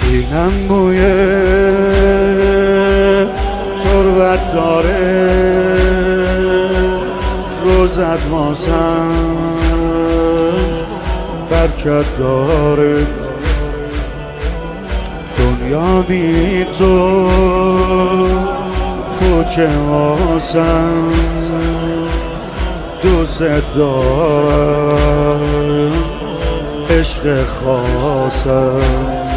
سینم بوی تربت داره. روزت واسم برکت داره. دنیا بی تو پوچه واسم دوست دارم عشق خاصم.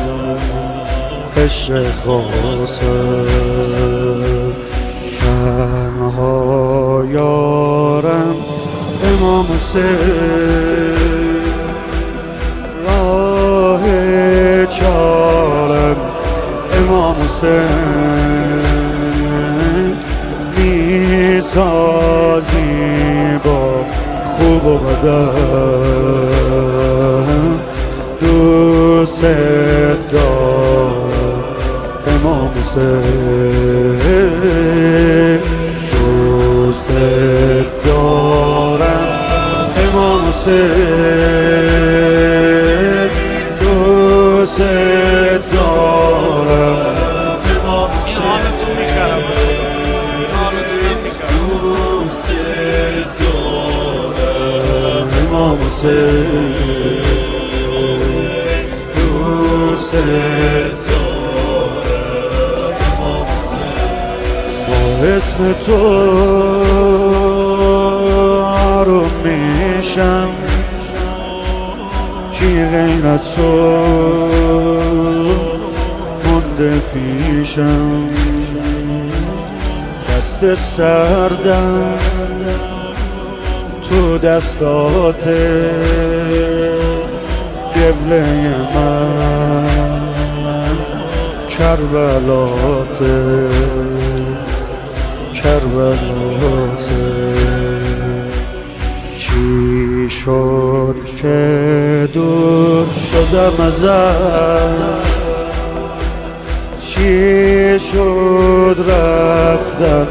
عشق خاصم تنها یارم امام حسین. راه چارم امام حسین. می‌سازی با خوب و بدم. دوست امام دوست امام دوست دارم امام دارم امام اسم تو آروم میشم. کی غیر از تو مونده پیشم؟ دست سردم تو دستات قبله من. کربلات. کربلات چی شد که دور شدم ازت چی شد رفتم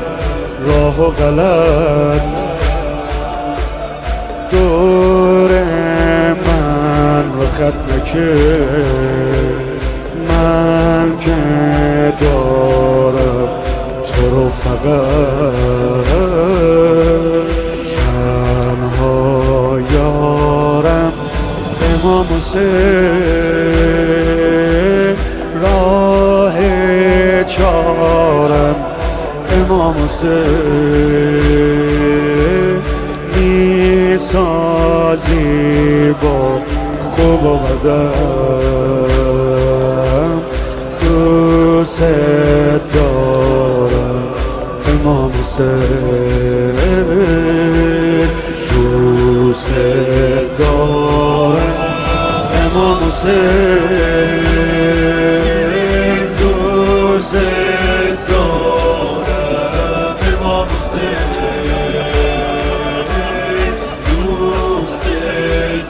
راه و غلط؟ دور من و ختم فقط تنها یارم امام حسین راه چارم. امام حسین می‌سازی با خوب و بدم دوست دارم حسین دوست دارم امام حسین دوست دارم امام حسین دوست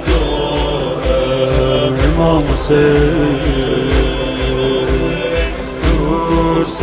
دارم امام حسین دوست